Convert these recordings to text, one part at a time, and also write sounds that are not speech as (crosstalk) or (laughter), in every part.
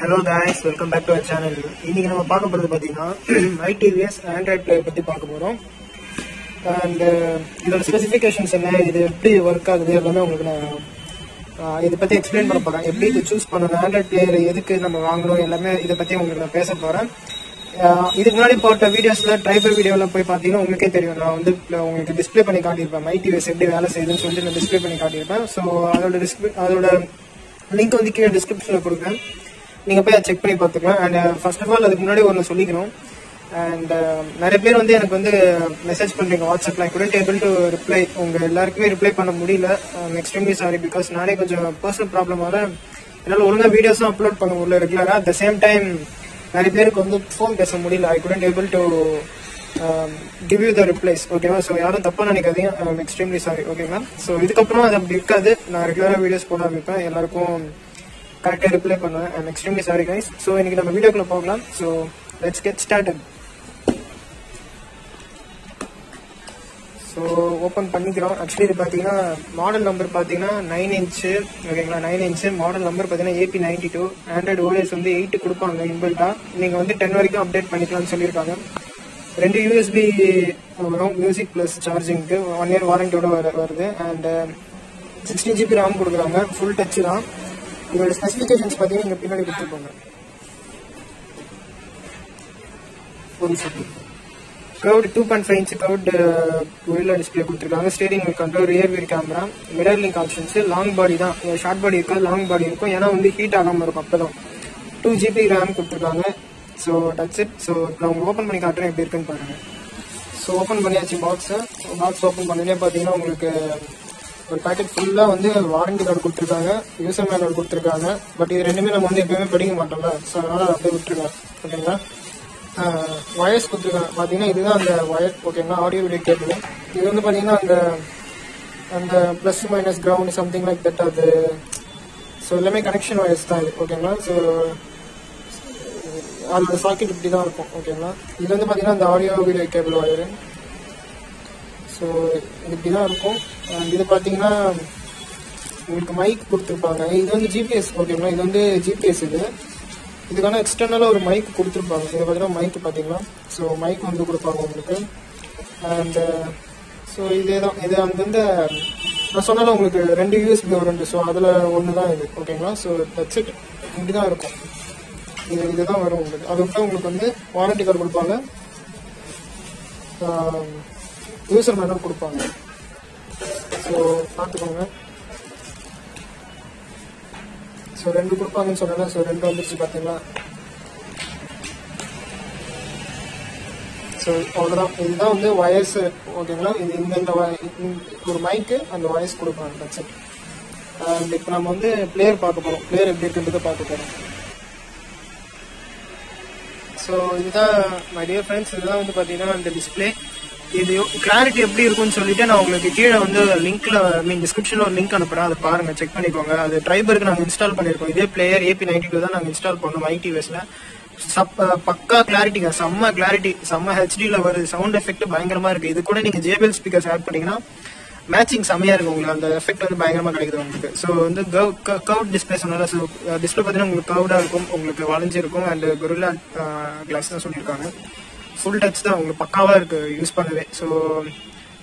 Hello guys welcome back to our channel இன்னைக்கு நம்ம பார்க்க போறது பார்த்தீங்கன்னா ஐடிவிஎஸ் (clears throat) ஆண்ட்ராய்ட் பிளே பற்றி பார்க்க போகிறோம் அண்ட் uh, இதோட ஸ்பெசிஃபிகேஷன்ஸ் என்ன இது எப்படி ஒர்க் ஆகுது எல்லாமே உங்களுக்கு நான் uh, இதை பற்றி எக்ஸ்பிளைன் பண்ண போகிறேன் எப்படி இது சூஸ் பண்ணணும் ஆண்ட்ராய்ட் பிளேயர் எதுக்கு நம்ம வாங்கணும் எல்லாமே இதை பற்றி உங்களுக்கு நான் பேச போகிறேன் uh, இதுக்கு முன்னாடி போட்ட வீடியோஸ்ல ட்ரைபர் வீடியோல போய் பார்த்தீங்கன்னா உங்களுக்கே தெரியும். நான் வந்து உங்களுக்கு டிஸ்ப்ளே பண்ணி காட்டியிருப்பேன். ஐடிவிஎஸ் எப்படி வேலை செய்யுதுன்னு சொல்லிட்டு நான் டிஸ்ப்ளே பண்ணி காட்டியிருப்பேன். ஸோ அதோட display- அதோட லிங்க் வந்து கீழே டிஸ்கிரிப்ஷன்ல கொடுக்குறேன். நீங்கள் போய் செக் பண்ணி பார்த்துக்கலாம். அண்ட் ஃபர்ஸ்ட் ஆஃப் ஆல் அதுக்கு முன்னாடி ஒன்று சொல்லிக்கணும். அண்ட் uh, நிறைய பேர் வந்து எனக்கு வந்து மெசேஜ் பண்ணுறீங்க வாட்ஸ்அப்பில் ஐ couldn't ஏபிள் டு ரிப்ளை உங்கள் எல்லாருக்குமே ரிப்ளை பண்ண முடியல. எக்ஸ்ட்ரீம்லி சாரி பிகாஸ் நானே கொஞ்சம் பர்சனல் ப்ராப்ளமாக என்னால் ஒழுங்காக வீடியோஸும் அப்லோட் பண்ண முடியல ரெகுலராக அட் த சேம் டைம் நிறைய பேருக்கு வந்து ஃபோன் பேச முடியல. I couldn't able to give you the replies ஓகேவா ஸோ யாரும் தப்பா நினைக்காதீங்க. எக்ஸ்ட்ரீம்லி சாரி ஓகேங்களா ஸோ இதுக்கப்புறம் அது அப்படி இருக்காது. நான் ரெகுலராக வீடியோஸ் போட ஆரம்பிப்பேன். எல்லாருக்கும் கரெக்டாக ரிப்ளை பண்ணுவேன். I'm extremely sorry guys so இன்னைக்கு நம்ம வீடியோக்குள்ளே போகலாம். So let's get start so open பண்ணிக்கிறோம். ஆக்சுவலி இது பார்த்தீங்கன்னா மாடல் நம்பர் பார்த்தீங்கன்னா நைன் இன்ச்சு ஓகேங்களா? நைன் இன்ச்சு மாடல் நம்பர் பார்த்தீங்கன்னா AB ninety two Android OS வந்து எயிட் கொடுப்பாங்க இன்பில்ட்டா நீங்கள் வந்து டென் வரைக்கும் அப்டேட் பண்ணிக்கலாம்னு சொல்லியிருக்காங்க. ரெண்டு யூஎஸ்பி வரும். மியூசிக் ப்ளஸ் சார்ஜிங்க்கு ஒன் இயர் வாரண்டியோட வருது. அண்ட் சிக்ஸ்டீன் ஜிபி ரேம் கொடுக்குறாங்க. ஃபுல் டச் தான். இதோட ஸ்பெசிஃபிகேஷன்ஸ் பார்த்தீங்கன்னா இங்கே பின்னாடி கொடுத்துருப்பாங்க. ஒரு second two point five inch crowd ஒயிலா டிஸ்பிளே கொடுத்துருக்காங்க. Steering control rear view camera mirror link options long body தான். ஷார்ட் பாடி இருக்காது லாங் பாடி இருக்கும். ஏன்னா வந்து ஹீட் ஆகாமல் இருக்கும் அப்போ தான் டூ ஜிபி ரேம் கொடுத்துருக்காங்க. ஸோ டச் இட் ஸோ நான் உங்களுக்கு ஓப்பன் பண்ணி காட்டுறேன் எப்படி இருக்குன்னு பாருங்கள் ஸோ ஓப்பன் பண்ணியாச்சு பாக்ஸை பாக்ஸ் ஓப்பன் பண்ணனே பார்த்தீங்கன்னா உங்களுக்கு ஒரு பேக்கெட் ஃபுல்லாக வந்து வாரண்டி கார்டு கொடுத்துருக்காங்க யூசர் மேனுவல் கொடுத்துருக்காங்க. பட் இது ரெண்டுமே நம்ம வந்து எப்பயுமே படிக்க மாட்டோம்ல. ஸோ அதனால அப்படியே விட்டுருக்கேன் ஓகேங்களா ஒயர்ஸ் கொடுத்துருக்காங்க. பார்த்தீங்கன்னா இதுதான் அந்த வயர் ஓகேங்களா ஆடியோ வீடியோ கேபிள் இது வந்து பார்த்தீங்கன்னா அந்த அந்த plus minus ground something like that அது. ஸோ எல்லாமே கனெக்ஷன் வயர்ஸ் தான் இது. ஓகேங்களா ஸோ அதோட சாக்கெட் இப்படி தான் இருக்கும். ஓகேங்களா இது வந்து பார்த்தீங்கன்னா அந்த audio video cable wire so இப்படி தான் இருக்கும். அண்ட் இது பார்த்தீங்கன்னா உங்களுக்கு மைக் கொடுத்துருப்பாங்க. இது வந்து ஜிபிஎஸ் ஓகேங்களா இது வந்து ஜிபிஎஸ் இது. இதுக்கான எக்ஸ்டர்னலாக ஒரு மைக் கொடுத்துருப்பாங்க. இதை பார்த்தீங்கன்னா மைக் பார்த்தீங்கன்னா ஸோ மைக் வந்து கொடுப்பாங்க உங்களுக்கு. அண்ட் ஸோ இதே தான் இது அந்தந்த நான் சொன்னாலும் உங்களுக்கு ரெண்டு யூஎஸ்பி வரும் ஸோ அதில் ஒன்று தான் இது ஓகேங்களா ஸோ தட்ஸ் இட் இப்படி தான் இருக்கும். இது இதுதான் வரும் உங்களுக்கு. அது விட்டு உங்களுக்கு வந்து வாரண்டி கார்டு கொடுப்பாங்க. Um, யூசர் மேனுவல் கொடுப்பாங்க. ஸோ பார்த்துக்கோங்க. ஸோ ரெண்டு கொடுப்பாங்கன்னு சொன்னேன் ஸோ ரெண்டு வந்துருச்சு பார்த்தீங்களா? ஸோ அவ்வளோதான் இதுதான் வந்து வயர்ஸ் ஓகேங்களா? இது இந்த ஒரு மைக்கு அந்த வயர்ஸ் கொடுப்பாங்க. தட்ஸ் இட் அண்ட் இப்போ நம்ம வந்து பிளேயர் பார்க்க போகிறோம் பிளேயர் எப்படி இருக்குன்றதை பார்க்க போகிறோம் ஸோ இதுதான் மை டியர் ஃப்ரெண்ட்ஸ் இதுதான் வந்து பார்த்தீங்கன்னா அந்த டிஸ்பிளே இது கிளாரிட்டி எப்படி இருக்கும்னு சொல்லிட்டு நான் உங்களுக்கு கீழே வந்து லிங்க்ல மீன் டிஸ்கிரிப்ஷன்ல ஒரு லிங்க் அனுப்புறேன். அதை பாருங்க செக் பண்ணிக்கோங்க. அது ட்ரைபருக்கு நாங்கள் இன்ஸ்டால் பண்ணியிருக்கோம் இதே பிளேயர் ஏபி நைன்டி டூ தான் நாங்கள் இன்ஸ்டால் பண்ணோம் ஐடிவிஎஸ்ல சப் பக்கா கிளாரிட்டிங்க செம்ம கிளாரிட்டி செம்ம ஹெச்டியில் வருது. சவுண்ட் எஃபெக்ட் பயங்கரமா இருக்கு. இது கூட நீங்க ஜேபிஎல் ஸ்பீக்கர்ஸ் ஆட் பண்ணீங்கன்னா மேட்சிங் செம்மையா இருக்கும் உங்களுக்கு. அந்த எஃபெக்ட் வந்து பயங்கரமா கிடைக்குது உங்களுக்கு. ஸோ வந்து கவுட் டிஸ்பிளே சொன்னால ஸோ டிஸ்பிளே பார்த்தீங்கன்னா உங்களுக்கு கவுடா இருக்கும். உங்களுக்கு வளைஞ்சிருக்கும். அண்ட் குரில்லா கிளாஸ் தான் சொல்லியிருக்காங்க. ஃபுல் டச் தான் உங்களுக்கு பக்காவா இருக்கு யூஸ் பண்ணவே. ஸோ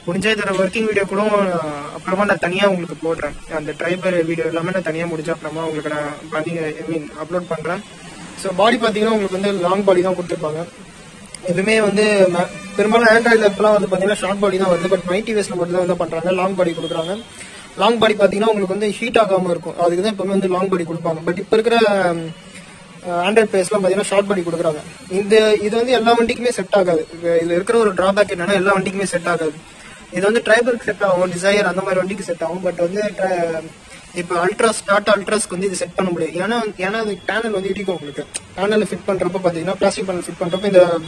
முடிஞ்சா இதோட ஒர்க்கிங் வீடியோ கூட அப்புறமா நான் தனியா உங்களுக்கு போடுறேன். அந்த ட்ரைபர் வீடியோ எல்லாமே நான் தனியா முடிஞ்ச அப்புறமா உங்களுக்கு நான் பண்ணி ஐ மீன் அப்லோட் பண்றேன். ஸோ பாடி பார்த்தீங்கன்னா உங்களுக்கு வந்து லாங் பாடி தான் கொடுத்துருப்பாங்க. எதுவுமே வந்து பெரும்பாலும் ஆண்ட்ராய்டில் இப்பெல்லாம் வந்து பார்த்தீங்கன்னா ஷார்ட் பாடி தான் வருது. பட் நைன்டி டிவிஎஸ்ல மட்டும் தான் வந்து பண்றாங்க. லாங் பாடி கொடுக்குறாங்க. லாங் பாடி பார்த்தீங்கன்னா உங்களுக்கு வந்து ஹீட் ஆகாம இருக்கும். அதுக்கு தான் எப்பவுமே வந்து லாங் பாடி கொடுப்பாங்க. பட் இப்போ இருக்கிற ஆண்ட்ராய்ட் பேஸ்லாம் பார்த்தீங்கன்னா ஷார்ட் பண்ணி கொடுக்குறாங்க. இந்த இது வந்து எல்லா வண்டிக்குமே செட் ஆகாது. இதில் இதுல இருக்கிற ஒரு டிராபேக் என்னன்னா எல்லா வண்டிக்குமே செட் ஆகாது. இது வந்து ட்ரைபருக்கு செட் ஆகும் டிசையர் அந்த மாதிரி வண்டிக்கு செட் ஆகும். பட் வந்து tri- இப்போ அல்ட்ராஸ் டாட்டா அல்ட்ராஸ்க்கு வந்து இது செட் பண்ண முடியாது. ஏன்னா ஏன்னா அது பேனல் வந்து இடிக்கும் உங்களுக்கு. பேனல் ஃபிட் பண்றப்ப பார்த்தீங்கன்னா பிளாஸ்டிக் பேனல் ஃபிட் பண்றப்ப இந்த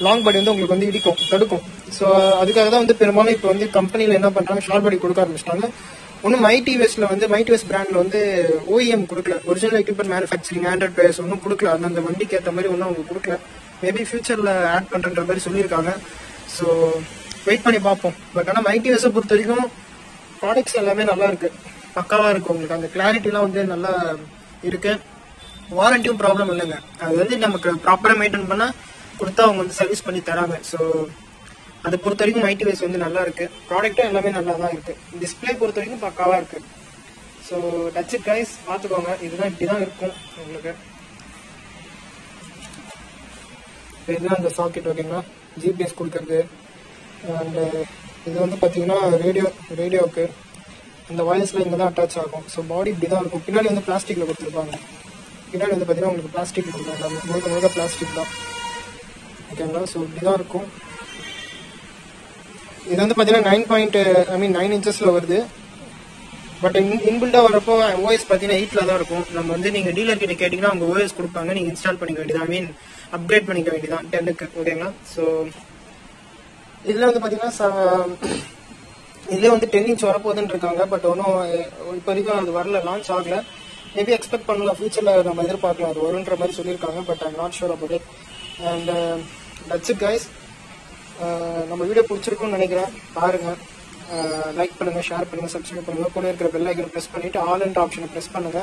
லாங் பாடி வந்து உங்களுக்கு வந்து இடிக்கும் தடுக்கும். ஸோ அதுக்காக தான் வந்து பெரும்பாலும் இப்போ வந்து கம்பெனியில் என்ன பண்ணுறாங்க ஷார்ட் பாடி கொடுக்க ஆரம்பிச்சிட்டாங்க. ஒன்றும் மைடி டிவிஎஸ்ல வந்து மைடி டிவிஎஸ் பிராண்ட்ல வந்து ஓஇஎம் கொடுக்கல. Original equipment manufacturing Android players ஒன்றும் கொடுக்கல. அந்த வண்டிக்கு ஏற்ற மாதிரி ஒன்றும் அவங்க கொடுக்கல. மேபி ஃபியூச்சர்ல ஆட் பண்ற மாதிரி சொல்லியிருக்காங்க. ஸோ வெயிட் பண்ணி பார்ப்போம். பட் ஆனால் மைடி டிவிஎஸை பொறுத்த வரைக்கும் ப்ராடக்ட்ஸ் எல்லாமே நல்லா இருக்கு. பக்காவா இருக்கு உங்களுக்கு. அந்த கிளாரிட்டிலாம் வந்து நல்லா இருக்கு. வாரண்டியும் ப்ராப்ளம் இல்லைங்க. அது வந்து நமக்கு ப்ராப்பராக மெயின்டைன் பண்ணால் கொடுத்தா அவங்க வந்து சர்வீஸ் பண்ணி தராங்க. ஸோ அதை பொறுத்த வரைக்கும் நைட்டி வைஸ் வந்து நல்லா இருக்கு ப்ராடக்ட்டும் எல்லாமே நல்லா தான் இருக்கு. டிஸ்பிளே பொறுத்த வரைக்கும் பக்காவா இருக்கு. ஸோ டச் இட் கைஸ் பார்த்துக்கோங்க இதுதான் இப்படி தான் இருக்கும் உங்களுக்கு. இதுதான் இந்த சாக்கெட் ஓகேங்களா ஜிபிஎஸ் கொடுக்கறது. அண்ட் இது வந்து பார்த்தீங்கன்னா ரேடியோ ரேடியோவுக்கு இந்த வயர்ஸ்ல இங்கே தான் அட்டாச் ஆகும். ஸோ பாடி இப்படி தான் இருக்கும். பின்னாடி வந்து பிளாஸ்டிக்ல கொடுத்துருப்பாங்க. பின்னாடி வந்து பார்த்தீங்கன்னா உங்களுக்கு பிளாஸ்டிக் கொடுத்துருக்காங்க முழுக்க முழுக்க பிளாஸ்டிக் தான். ஓகேங்களா ஸோ இப்படி தான் இருக்கும். இது வந்து பார்த்தீங்கன்னா nine point I mean nine இன்ச்சஸில் வருது. பட் இன்பில்டாக வரப்போ ஓஎஸ் பார்த்தீங்கன்னா எயிட்டில் தான் இருக்கும். நம்ம வந்து நீங்கள் டீலர் கிட்ட கேட்டிங்கன்னா அவங்க ஓஎஸ் கொடுப்பாங்க. நீங்கள் இன்ஸ்டால் பண்ணிக்க வேண்டியதான் ஐ மீன் அப்கிரேட் பண்ணிக்க வேண்டியதான் டென்னுக்கு ஓகேங்களா ஸோ இதில் வந்து பார்த்தீங்கன்னா இதில் இதுல வந்து டென் இன்ச் வரப்போகுதுன்னு இருக்காங்க. பட் ஒன்றும் இப்போ வரைக்கும் அது வரல லான்ச் ஆகல. மேபி எக்ஸ்பெக்ட் பண்ணலாம். ஃபியூச்சரில் நம்ம எதிர்பார்க்கலாம். அது வருன்ற மாதிரி சொல்லியிருக்காங்க but I'm not sure about it and that's it guys நம்ம வீடியோ பிடிச்சிருக்கும்னு நினைக்கிறேன். பாருங்க. லைக் பண்ணுங்க ஷேர் பண்ணுங்க சப்ஸ்கிரைப் பண்ணுங்க. கூட இருக்கிற பெல் ஐக்கனை ப்ரெஸ் பண்ணிட்டு ஆல் அண்ட் ஆப்ஷனை ப்ரெஸ் பண்ணுங்க.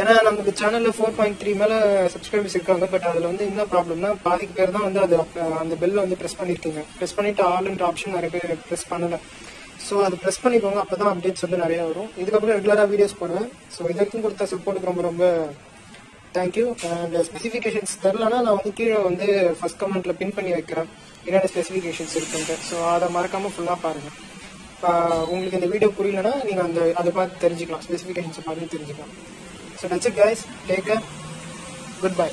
ஏன்னா நமக்கு சேனல்ல ஃபோர் பாயிண்ட் த்ரீ மேல சப்ஸ்கிரைபர்ஸ் இருக்காங்க பட் அதுல வந்து என்ன ப்ராப்ளம்னா பாதிக்கு பேர் தான் வந்து அது அந்த பெல்ல வந்து ப்ரெஸ் பண்ணிருக்கீங்க. ப்ரெஸ் பண்ணிட்டு ஆல் அண்ட் ஆப்ஷன் நிறைய பேர் ப்ரெஸ் பண்ணல. ஸோ அது ப்ரெஸ் பண்ணிக்கோங்க அப்பதான் அப்டேட்ஸ் வந்து நிறைய வரும். இதுக்கப்புறம் ரெகுலரா வீடியோஸ் போடுவேன். ஸோ இதற்கும் கொடுத்த சப்போர்ட்டுக்கு ரொம்ப ரொம்ப தேங்க்யூ அண்ட் ஸ்பெசிஃபிகேஷன்ஸ் தெரிலனா நான் வந்து கீழே வந்து ஃபர்ஸ்ட் கமெண்ட்ல பின் பண்ணி வைக்கிறேன். என்னென்ன ஸ்பெசிஃபிகேஷன்ஸ் இருக்குன்ட்டு. ஸோ அதை மறக்காம ஃபுல்லா பாருங்க. இப்போ உங்களுக்கு இந்த வீடியோ புரியலனா நீங்க அந்த அதை பார்த்து தெரிஞ்சுக்கலாம். ஸ்பெசிஃபிகேஷன்ஸை பார்த்து தெரிஞ்சுக்கலாம். So touch it guys take good bye